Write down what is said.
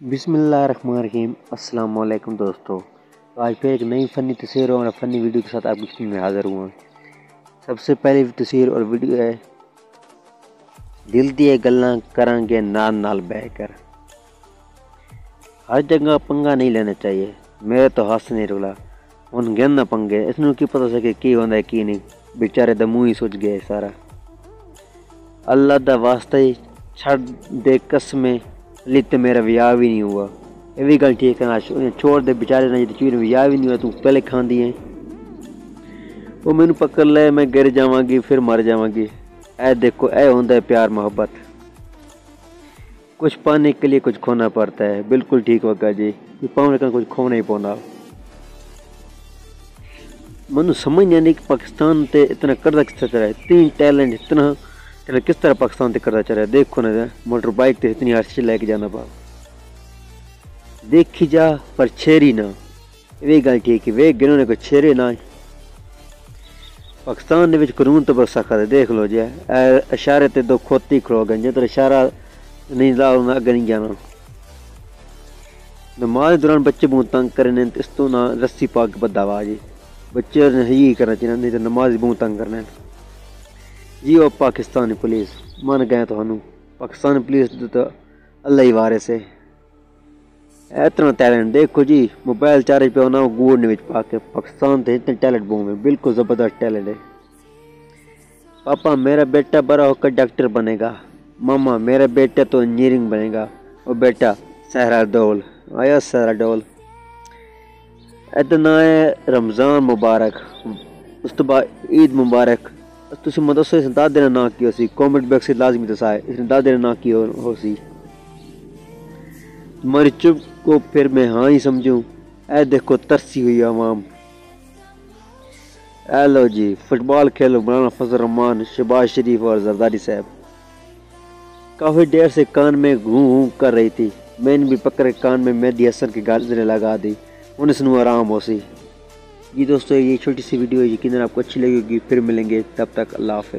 बिसमीम अल्लाम दोस्तों। तो आज फिर एक नई फ़नी तस्वीर और फ़नी वीडियो के साथ आपकी स्क्रीन में हाज़िर हुआ सबसे पहली तस्वीर और वीडियो है, दिल दिए गल्ला करेंगे नाल नाल बह कर। हर जगह पंगा नहीं लेना चाहिए। मेरे तो हस नहीं रुला। हूँ गहना पंगे, इसनों की पता सके की होंगे है, की नहीं। बेचारे मूँह ही सुज गया सारा। अल्लाह का वास्ता ही छड़ दे कसमें। लित मेरा विआह भी नहीं हुआ। ये भी गल ठीक है छोड़ दे बेचारे ने चीज़ विआह भी नहीं हुआ, तू पहले है वो मैनू पकड़ ले, मैं गिर जावगी, फिर मर जावगी। ए देखो ए होंगे है प्यार, मोहब्बत। कुछ पाने के लिए कुछ खोना पड़ता है। बिल्कुल ठीक होगा जी। पाने का कुछ खोना ही पौना मनु समझ नहीं कि पाकिस्तान ते इतना कर्जा किस तरह है। तीन टैलेंट, इतना चलो किस तरह पाकिस्तान तक करता चल देखो ना मोटर बाइक तो इतनी अर्श लेके जाना पा। देखी जा, पर छेरी ना। वे गल ठीक है वे गिनो ने को छेरे ना पाकिस्तान के कानून तो बस सख्त देख लो जी। इशारे ते दो खोती खड़ो गए तो इशारा नहीं ला अगर नहीं जाना। नमाज़ दौरान बच्चे बहुत तंग करे इस तो ना रस्सी पा के बदा बच्चे ही करना चाहिए, नहीं तो नमाज़ बहुत तंग करने जियो पाकिस्तानी पुलिस मन गए थानू पाकिस्तानी पुलिस तो अल्लाह ही वारिस है इतना टैलेंट देखो जी मोबाइल चार्ज पे होना गोड़ने में पा के पाकिस्तान तो इतना टैलेंट बूम है बिल्कुल ज़बरदस्त टैलेंट है पापा मेरा बेटा बड़ा होकर डॉक्टर बनेगा मामा मेरा बेटा तो इंजीनियरिंग बनेगा और बेटा सहरा डोल आया सहरा डोल इतना है रमज़ान मुबारक उस तो बाद ईद मुबारक तुम मदरसो इस दाद देना ना कियो कॉमेंट बैक से लाजमी दसाए इसने दाद देना ना कियो हो चुप को फिर मैं हाँ ही समझूं। ऐ देखो तरसी हुई आवाम। ए जी, फुटबॉल खेलो, मौलाना फजल रमान शबाज शरीफ और जरदारी साहब। काफ़ी देर से कान में घू घूँ कर रही थी। मैंने भी पकड़े कान में मेहदी हसन की गाल लगा दी। उन्हें आराम हो सी। जी दोस्तों, ये छोटी सी वीडियो यकीन आपको अच्छी लगी होगी फिर मिलेंगे। तब तक अल्लाह हाफ़